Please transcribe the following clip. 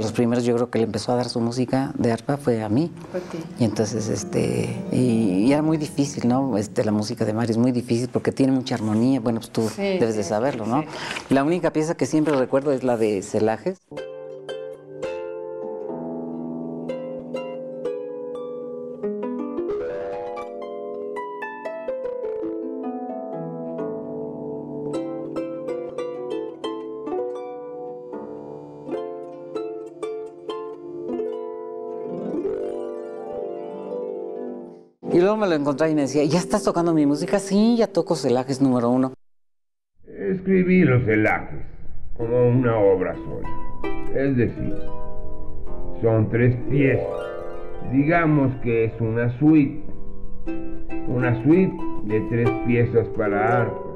los primeros yo creo que le empezó a dar su música de arpa fue a mí. Y entonces, este, y, era muy difícil, ¿no? Este, la música de Mario es muy difícil porque tiene mucha armonía, bueno, pues tú debes de saberlo, ¿no? La única pieza que siempre recuerdo es la de Celajes. Y luego me lo encontré y me decía, ¿ya estás tocando mi música? Sí, ya toco celajes número uno. Escribí los celajes como una obra sola. Es decir, son tres piezas. Digamos que es una suite. Una suite de tres piezas para arpa.